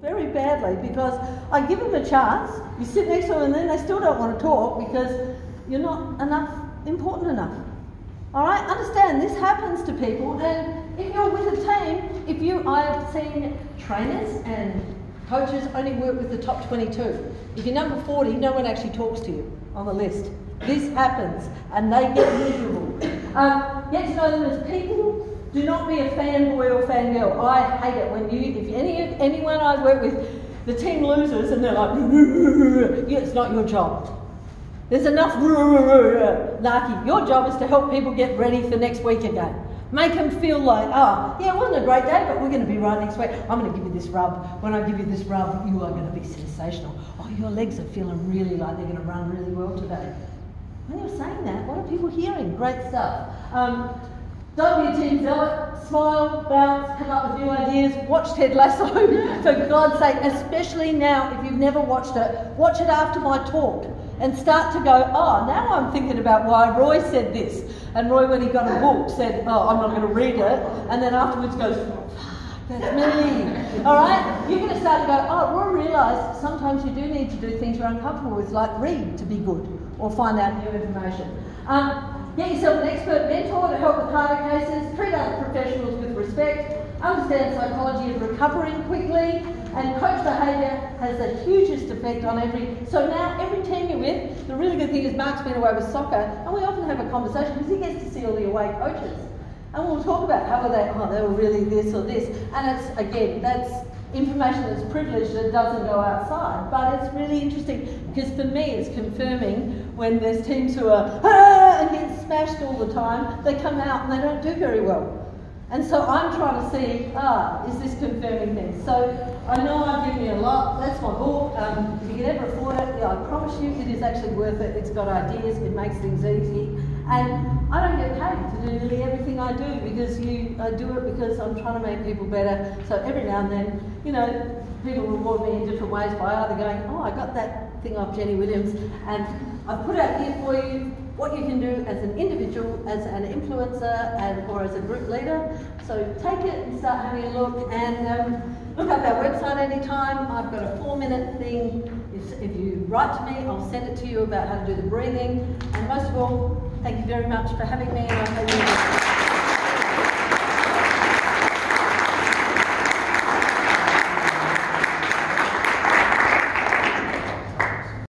very badly because I give them a chance, you sit next to them and then they still don't want to talk because you're not enough important enough. All right, understand this happens to people, and if you're with a team, if you, I've seen trainers and coaches only work with the top 22. If you're number 40, no one actually talks to you on the list. This happens, and they get miserable. Um, get to know them as people. Do not be a fanboy or fangirl. I hate it when you, if any anyone I work with, the team loses and they're like, yeah, it's not your job. There's enough narky. Your job is to help people get ready for next week again. Make them feel like, oh, yeah, it wasn't a great day, but we're going to be right next week. I'm going to give you this rub. When I give you this rub, you are going to be sensational. Oh, your legs are feeling really like they're going to run really well today. When you're saying that, what are people hearing? Great stuff. Um, don't be a team zealot. Smile, bounce, come up with new ideas. Watch Ted Lasso, for God's sake, especially now if you've never watched it. Watch it after my talk and start to go, oh, now I'm thinking about why Roy said this. And Roy, when he got a book, said, oh, I'm not going to read it. And then afterwards goes, that's me. All right? You're going to start to go, oh, Roy realised sometimes you do need to do things you're uncomfortable with, like read to be good or find out new information. Um, Get yourself an expert mentor to help with harder cases, treat other professionals with respect, understand psychology of recovering quickly, and coach behaviour has the hugest effect on every. So now, every team you're with, the really good thing is Mark's been away with soccer, and we often have a conversation because he gets to see all the away coaches. And we'll talk about how were they, oh, they were really this or this. And it's, again, that's information that's privileged that doesn't go outside. But it's really interesting because for me, it's confirming when there's teams who are, and get smashed all the time, they come out and they don't do very well. And so I'm trying to see, ah, is this confirming this? So I know I've given you a lot. That's my book. Um, if you can ever afford it, yeah, I promise you it is actually worth it. It's got ideas, it makes things easy. And I don't get paid to do nearly everything I do because you, I do it because I'm trying to make people better. So every now and then, you know, people reward me in different ways by either going, oh, I got that thing off Jenny Williams, and I've put out here for you what you can do as an individual, as an influencer, and or as a group leader. So take it and start having a look, and um, look up our website anytime. I've got a four-minute thing. If, if you write to me, I'll send it to you about how to do the breathing. And most of all, thank you very much for having me.